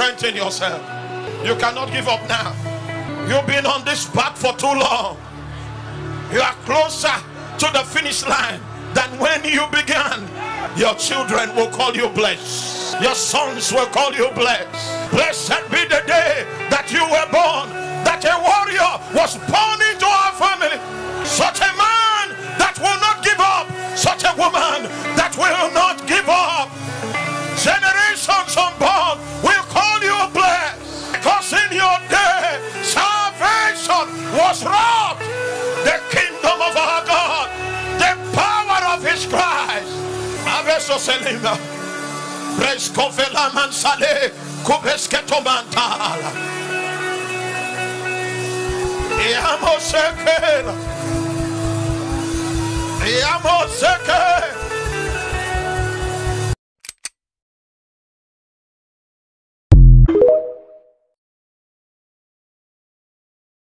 Strengthen yourself. You cannot give up now. You've been on this path for too long. You are closer to the finish line than when you began. Your children will call you blessed. Your sons will call you blessed. Blessed be the day that you were born, that a warrior was day salvation was wrought. The kingdom of our God, the power of his Christ. Abeso Selina. Prescovela mansale kubesketo mantala. Iamo sekela. Iamo sekela.